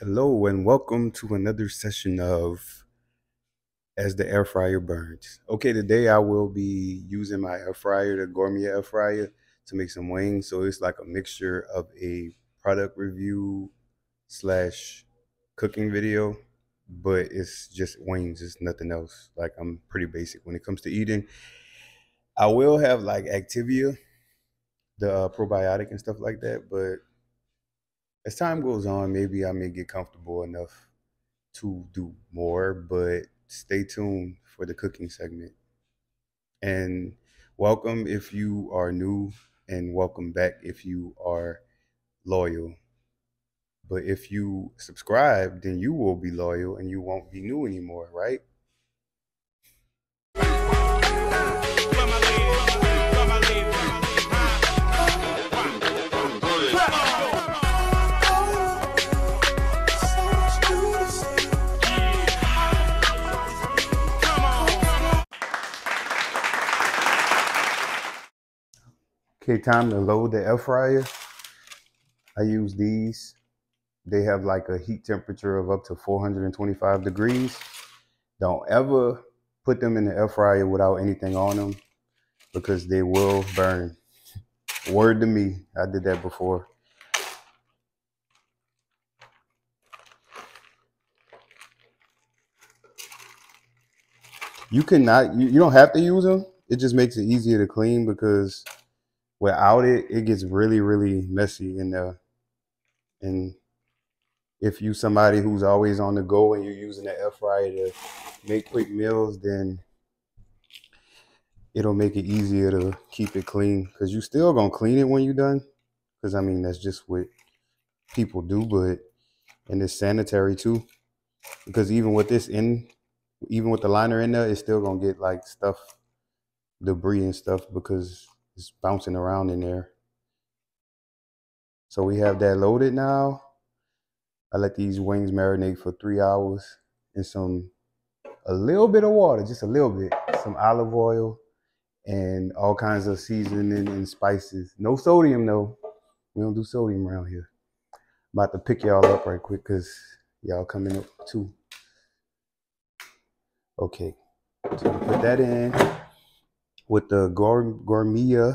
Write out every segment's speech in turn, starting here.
Hello and welcome to another session of As the Air Fryer Burns. Okay, today I will be using my air fryer, the Gourmet air fryer, to make some wings. So it's like a mixture of a product review slash cooking video, but it's just wings, it's nothing else. Like I'm pretty basic when it comes to eating. I will have like Activia, the uh, probiotic and stuff like that, but as time goes on, maybe I may get comfortable enough to do more, but stay tuned for the cooking segment. And welcome if you are new, and welcome back if you are loyal. But if you subscribe, then you will be loyal and you won't be new anymore, right? Okay, time to load the air fryer. I use these. They have like a heat temperature of up to 425 degrees. Don't ever put them in the air fryer without anything on them because they will burn. Word to me, I did that before. You cannot, you, you don't have to use them. It just makes it easier to clean because without it, it gets really, really messy in there. Uh, and if you somebody who's always on the go and you're using the air fryer to make quick meals, then it'll make it easier to keep it clean because you still gonna clean it when you're done. Because I mean that's just what people do, but and it's sanitary too. Because even with this in, even with the liner in there, it's still gonna get like stuff, debris and stuff because it's bouncing around in there. So we have that loaded now. I let these wings marinate for three hours in some, a little bit of water, just a little bit, some olive oil and all kinds of seasoning and spices. No sodium though. We don't do sodium around here. I'm about to pick y'all up right quick because y'all coming up too. Okay, so put that in with the Gourmet,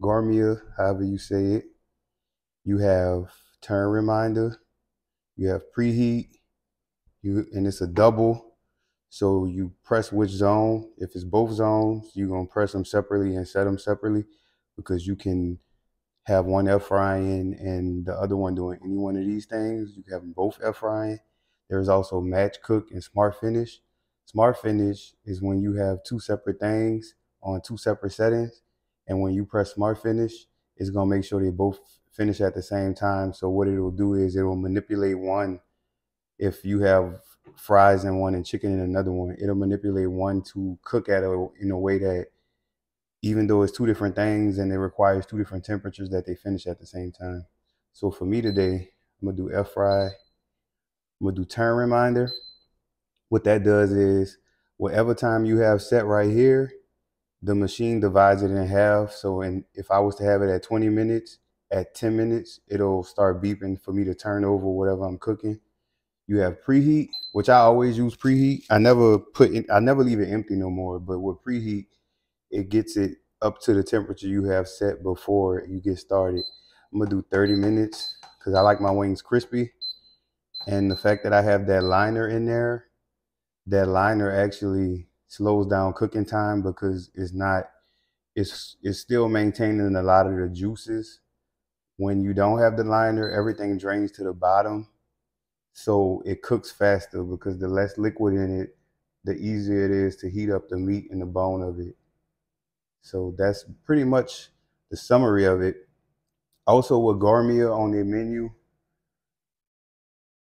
Gourmet, however you say it. You have turn reminder, you have preheat, you and it's a double. So you press which zone. If it's both zones, you're gonna press them separately and set them separately because you can have one air frying and the other one doing any one of these things. You can have them both air frying. There's also match cook and smart finish. Smart finish is when you have two separate things on two separate settings. And when you press smart finish, it's gonna make sure they both finish at the same time. So what it will do is it will manipulate one. If you have fries in one and chicken in another one, it'll manipulate one to cook at a in a way that even though it's two different things and it requires two different temperatures that they finish at the same time. So for me today, I'm gonna do air fry. I'm gonna do turn reminder. What that does is whatever time you have set right here, the machine divides it in half. So in, if I was to have it at 20 minutes, at 10 minutes, it'll start beeping for me to turn over whatever I'm cooking. You have preheat, which I always use preheat. I never put in, I never leave it empty no more. But with preheat, it gets it up to the temperature you have set before you get started. I'm gonna do 30 minutes because I like my wings crispy. And the fact that I have that liner in there, that liner actually slows down cooking time because it's not it's it's still maintaining a lot of the juices. When you don't have the liner, everything drains to the bottom. So it cooks faster because the less liquid in it, the easier it is to heat up the meat and the bone of it. So that's pretty much the summary of it. Also with Gourmia on their menu,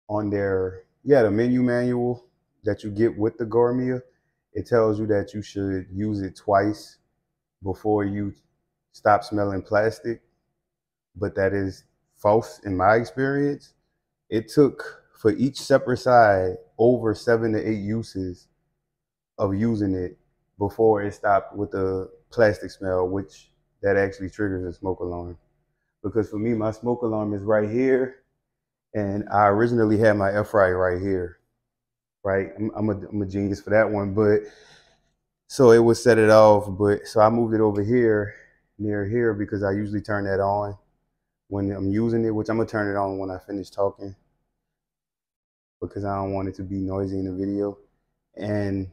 on their yeah, the menu manual that you get with the Gourmet, it tells you that you should use it twice before you stop smelling plastic, but that is false in my experience. It took for each separate side over seven to eight uses of using it before it stopped with the plastic smell, which that actually triggers a smoke alarm. Because for me, my smoke alarm is right here, And I originally had my F right right here, right? I'm, I'm, a, I'm a genius for that one, but so it would set it off. But so I moved it over here near here because I usually turn that on when I'm using it, which I'm gonna turn it on when I finish talking because I don't want it to be noisy in the video. And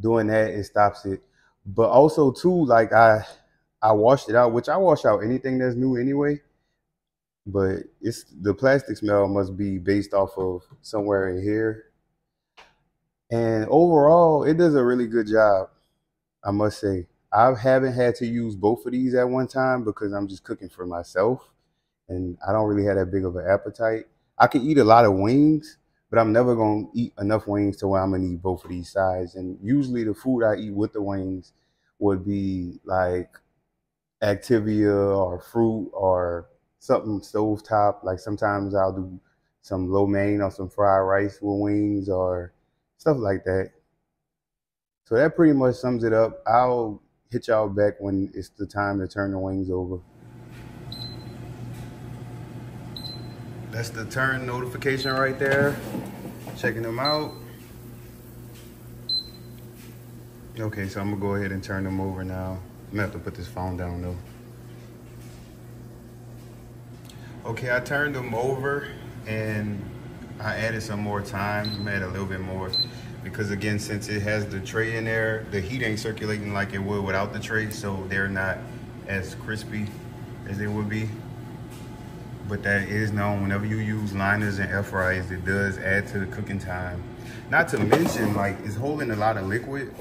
doing that, it stops it. But also too, like I I washed it out, which I wash out anything that's new anyway. But it's the plastic smell must be based off of somewhere in here. And overall, it does a really good job, I must say. I haven't had to use both of these at one time because I'm just cooking for myself and I don't really have that big of an appetite. I can eat a lot of wings, but I'm never gonna eat enough wings to where I'm gonna eat both of these sides. And usually the food I eat with the wings would be like Activia or fruit or something stovetop. Like sometimes I'll do some lo mein or some fried rice with wings or stuff like that. So that pretty much sums it up. I'll hit y'all back when it's the time to turn the wings over. That's the turn notification right there. Checking them out. Okay, so I'm gonna go ahead and turn them over now. I'm gonna have to put this phone down though. Okay, I turned them over and I added some more time, add a little bit more because again, since it has the tray in there, the heat ain't circulating like it would without the tray, so they're not as crispy as they would be. But that is known, whenever you use liners and air fryers, it does add to the cooking time. Not to mention, like, it's holding a lot of liquid,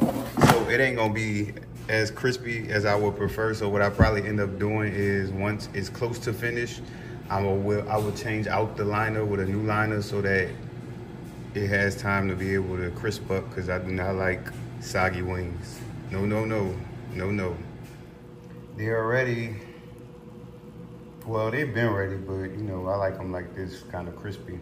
so it ain't gonna be as crispy as I would prefer. So what I probably end up doing is once it's close to finish, I will, I will change out the liner with a new liner so that it has time to be able to crisp up because I do not like soggy wings. No, no, no, no, no. They're ready. Well, they've been ready, but you know, I like them like this, kind of crispy.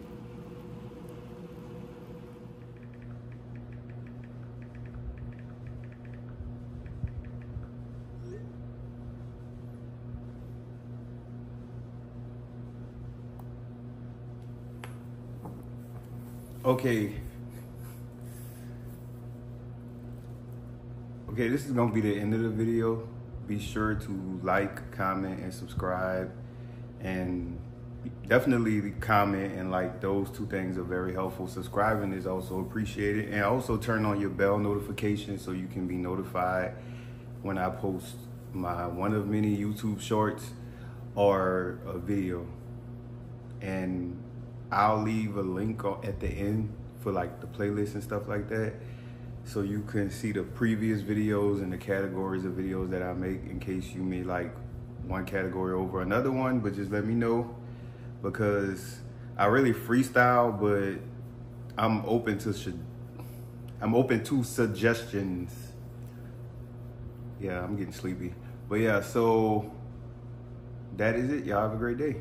Okay. Okay, this is gonna be the end of the video. Be sure to like, comment, and subscribe. And definitely comment and like those two things are very helpful. Subscribing is also appreciated. And also turn on your bell notification so you can be notified when I post my one of many YouTube shorts or a video. And I'll leave a link at the end for like the playlist and stuff like that. So you can see the previous videos and the categories of videos that I make in case you may like one category over another one, but just let me know because I really freestyle, but I'm open to I'm open to suggestions. Yeah, I'm getting sleepy. But yeah, so that is it. Y'all have a great day.